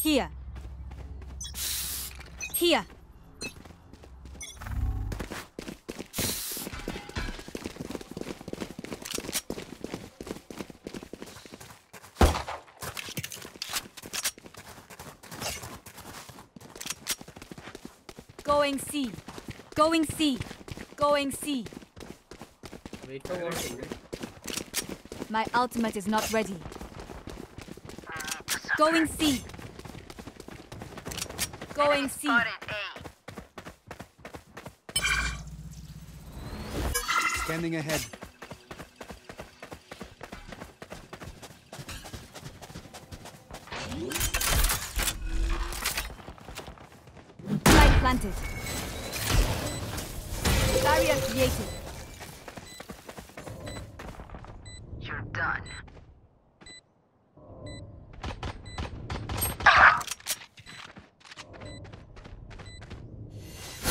Here. Here. Going C. Going C. Going C. Wait for? My ultimate is not ready. Going C. Going C. Scanning ahead. Flight planted. Barrier created.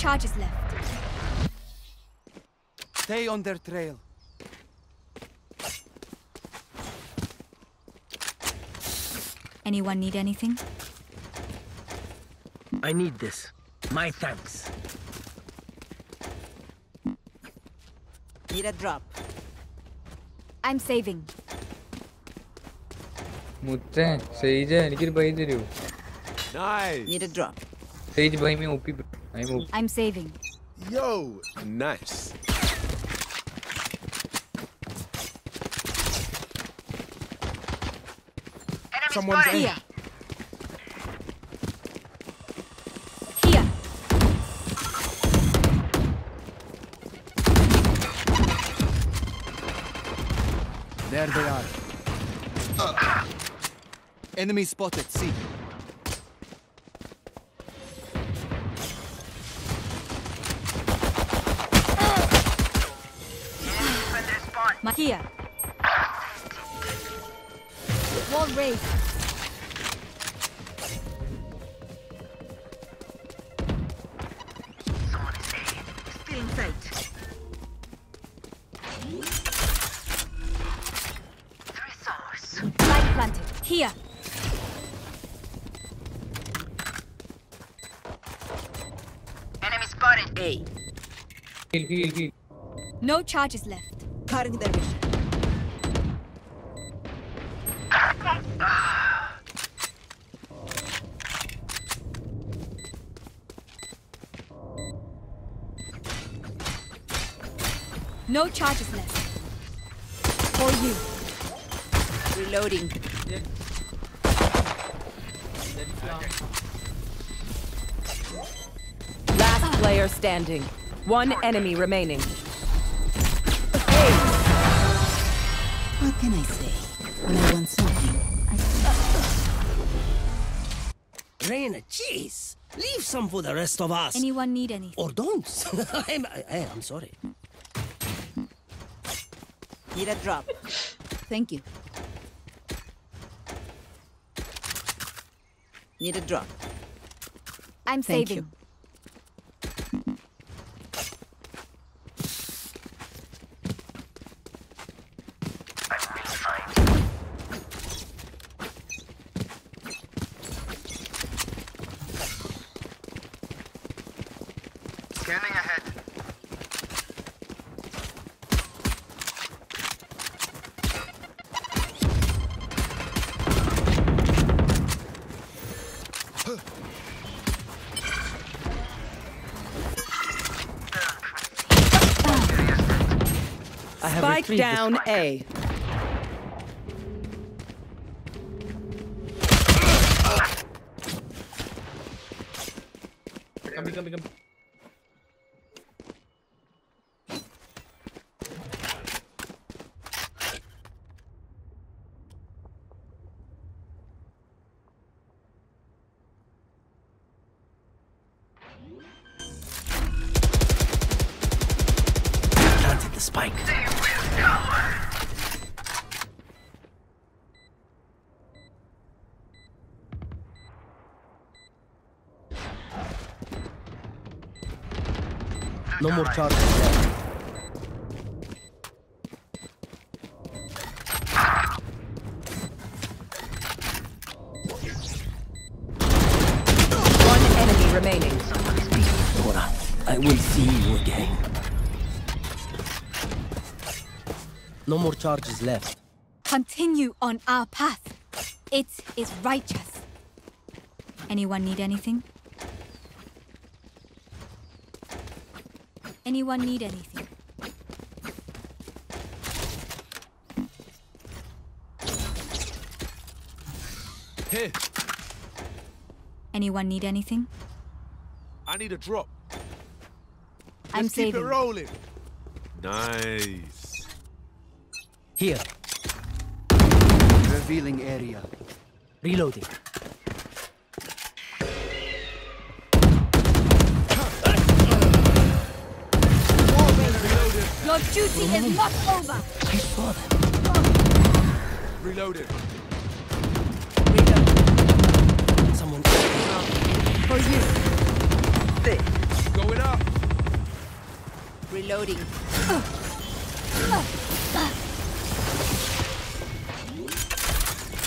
charges left. Stay on their trail. Anyone need anything? I need this. My thanks. Need a drop. I'm saving. മുത്തേ സെയ്ജ എനിക്കൊരു by തരൂ Nice. Need a drop. Siege by me ഒപ്പി I'm, I'm saving. Yo, nice. Someone's. Here. Here. There they are. Uh. Enemy spotted, see. my here. Wall raised. Here. Enemy spotted. A. Heal, heal, heal. No charges left. No charges left. For you. Reloading. Last player standing. One enemy remaining. What can I say? When I want something, I Reina, jeez. Leave some for the rest of us. Anyone need anything? Or don't. I'm, I, I'm sorry. need a drop. Thank you. Need a drop. I'm Thank saving. you. Scanning ahead. Spike down spike. A. Coming, coming, coming. No more charges left. One enemy remaining. Dora, I will see you again. No more charges left. Continue on our path. It is righteous. Anyone need anything? Anyone need anything? Here, Anyone need anything? I need a drop. I'm Let's keep it rolling. Nice. Here, Revealing area. reloading. Your duty is not over. I saw them. Reloaded. Someone. For you. Going up. Reloading.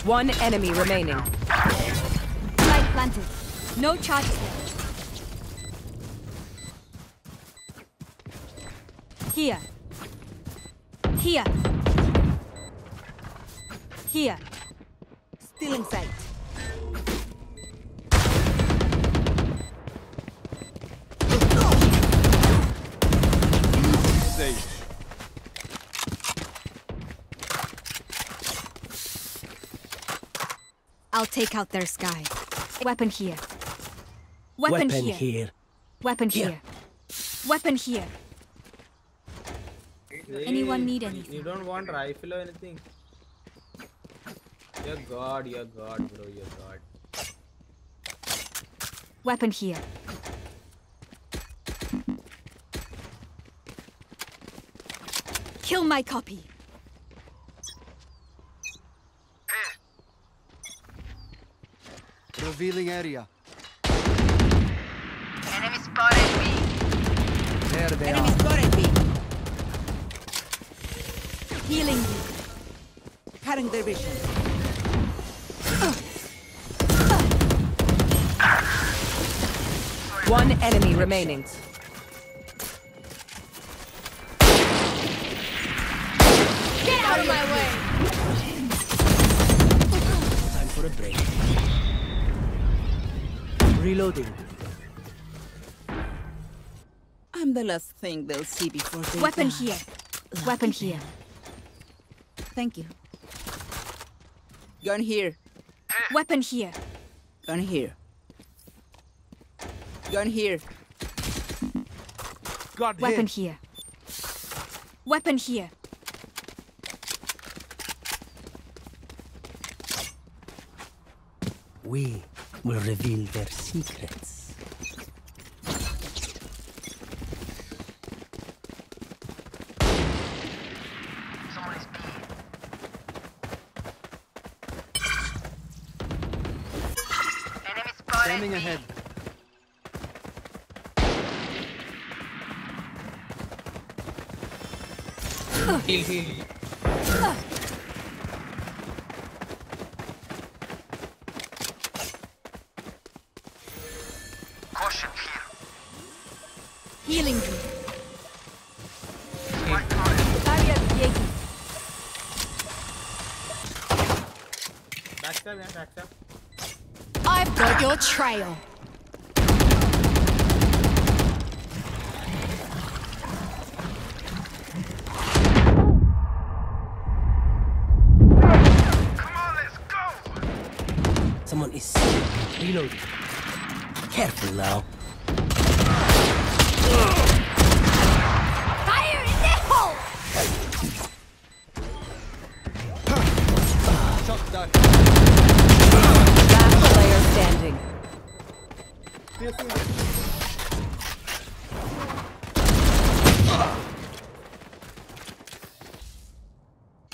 One enemy remaining. Light planted. No charges left. Here. Here. Here. Still in sight. Safe. I'll take out their sky. Weapon here. Weapon, Weapon here. here. Weapon Here. here. Weapon here. Anyone need anything? You don't want rifle or anything? You're God, you're God, bro, you're God. Weapon here. Kill my copy. Revealing area. Enemy spotted B. There they Enemy are. Healing you. Cutting their vision. One enemy remaining. Get out of my way. Time for a break. Reloading. I'm the last thing they'll see before they Weapon die. here. Weapon here. Thank you. Gun here. Weapon here. Gun here. Gun here. God Weapon here. here. Weapon here. We will reveal their secrets. Enemy spotted Standing B. ahead. Heal, heal. Caution here. Healing you. Backstab, yeah, backstab. I've got your trail. Come on, let's go. Someone is reloading. Careful now. Fire in the hole! Shot done. Last.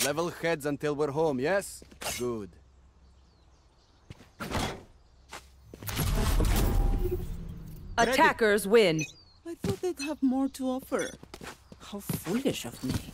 Level heads until we're home, yes? Good. Attackers win. I thought they'd have more to offer. How foolish of me.